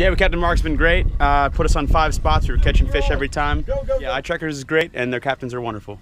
Day with Captain Mark's been great. Uh, put us on five spots. We were catching fish every time. Yeah, Eye iTrekkers is great, and their captains are wonderful.